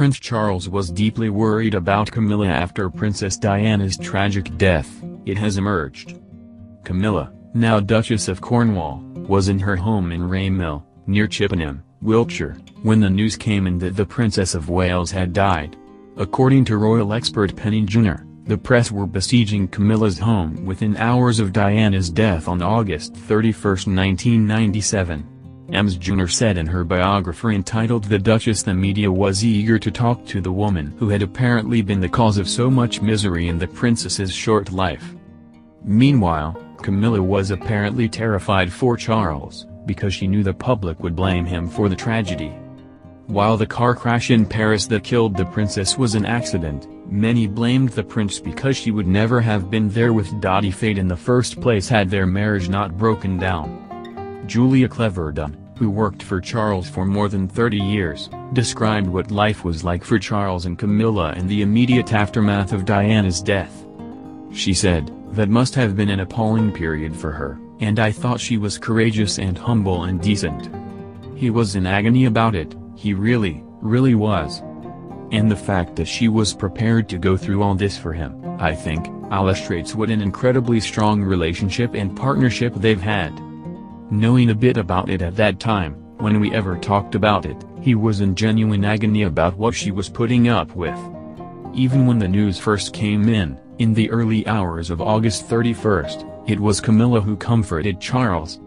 Prince Charles was deeply worried about Camilla after Princess Diana's tragic death, it has emerged. Camilla, now Duchess of Cornwall, was in her home in Raymill, near Chippenham, Wiltshire, when the news came in that the Princess of Wales had died. According to royal expert Penny Junor, the press were besieging Camilla's home within hours of Diana's death on August 31, 1997. Ms Junor said in her biography entitled The Duchess the media was eager to talk to the woman who had apparently been the cause of so much misery in the princess's short life. Meanwhile, Camilla was apparently terrified for Charles, because she knew the public would blame him for the tragedy. While the car crash in Paris that killed the princess was an accident, many blamed the prince because she would never have been there with Dodi Fayed in the first place had their marriage not broken down. Julia Cleverdon, who worked for Charles for more than 30 years, described what life was like for Charles and Camilla in the immediate aftermath of Diana's death. She said, that must have been an appalling period for her, and I thought she was courageous and humble and decent. He was in agony about it, he really, really was. And the fact that she was prepared to go through all this for him, I think, illustrates what an incredibly strong relationship and partnership they've had. Knowing a bit about it at that time, when we ever talked about it, he was in genuine agony about what she was putting up with. Even when the news first came in, in the early hours of August 31st, it was Camilla who comforted Charles.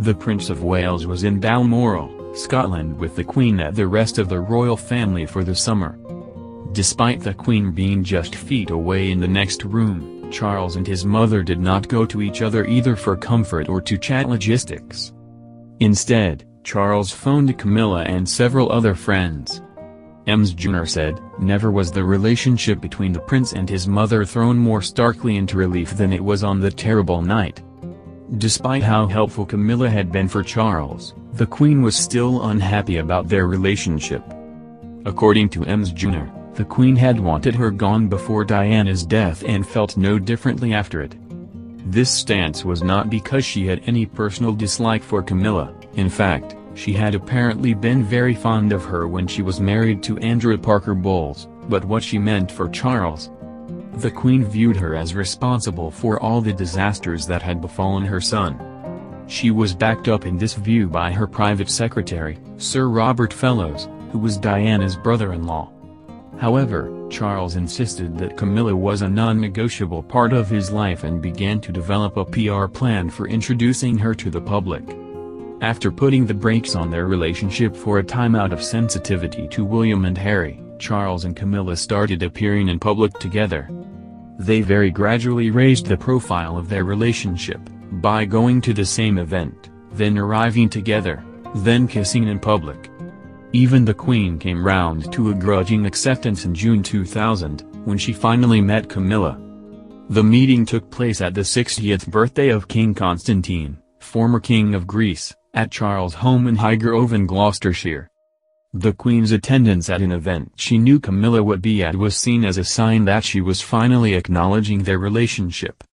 The Prince of Wales was in Balmoral, Scotland with the Queen and the rest of the royal family for the summer. Despite the Queen being just feet away in the next room, Charles and his mother did not go to each other either for comfort or to chat logistics. Instead, Charles phoned Camilla and several other friends. Ms Junor said, Never was the relationship between the prince and his mother thrown more starkly into relief than it was on the terrible night. Despite how helpful Camilla had been for Charles, the Queen was still unhappy about their relationship. According to Ms Junor, the Queen had wanted her gone before Diana's death and felt no differently after it. This stance was not because she had any personal dislike for Camilla, in fact, she had apparently been very fond of her when she was married to Andrew Parker Bowles, but what she meant for Charles. The Queen viewed her as responsible for all the disasters that had befallen her son. She was backed up in this view by her private secretary, Sir Robert Fellowes, who was Diana's brother-in-law. However, Charles insisted that Camilla was a non-negotiable part of his life and began to develop a PR plan for introducing her to the public. After putting the brakes on their relationship for a time out of sensitivity to William and Harry, Charles and Camilla started appearing in public together. They very gradually raised the profile of their relationship by going to the same event, then arriving together, then kissing in public. Even the Queen came round to a grudging acceptance in June 2000, when she finally met Camilla. The meeting took place at the 60th birthday of King Constantine, former King of Greece, at Charles' home in Highgrove in Gloucestershire. The Queen's attendance at an event she knew Camilla would be at was seen as a sign that she was finally acknowledging their relationship.